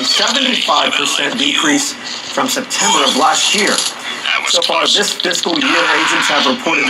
a 75% decrease from September of last year. So far this fiscal year, agents have reported